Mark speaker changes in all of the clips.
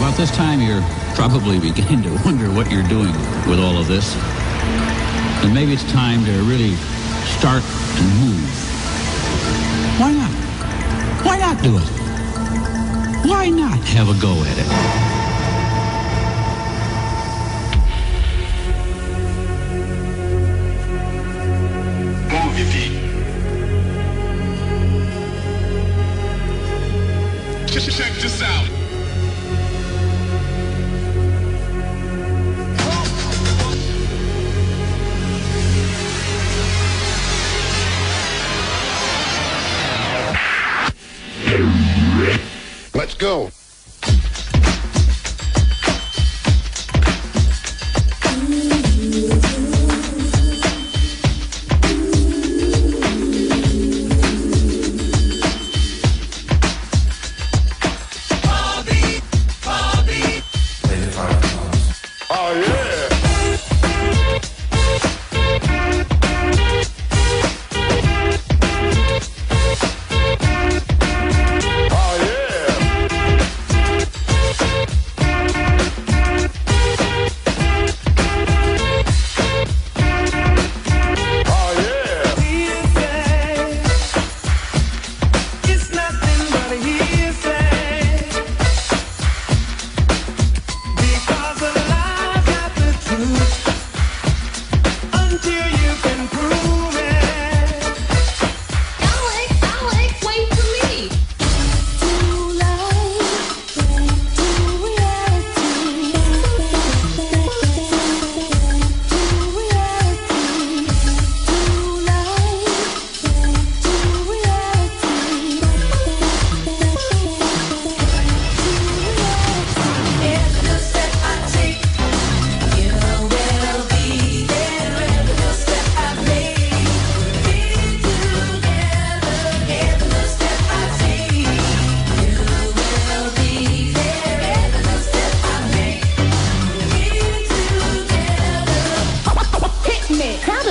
Speaker 1: About this time, you're probably beginning to wonder what you're doing with all of this. And maybe it's time to really start to move. Why not? Why not do it? Why not have a go at it?
Speaker 2: Let's go.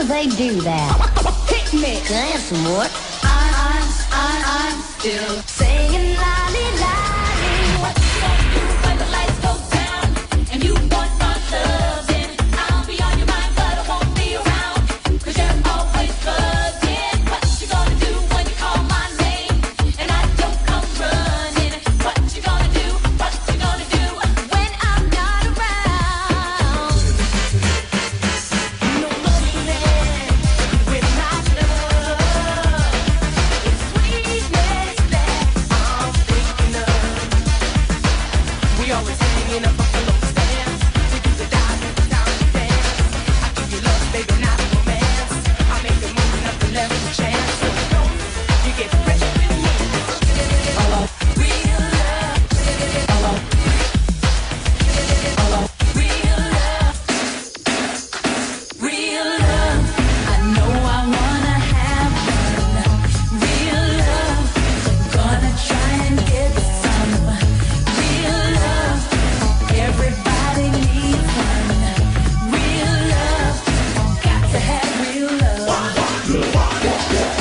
Speaker 3: they do that.
Speaker 4: Hit me.
Speaker 3: That's more?
Speaker 4: I, I, I, I'm
Speaker 5: still singing lolly Yeah.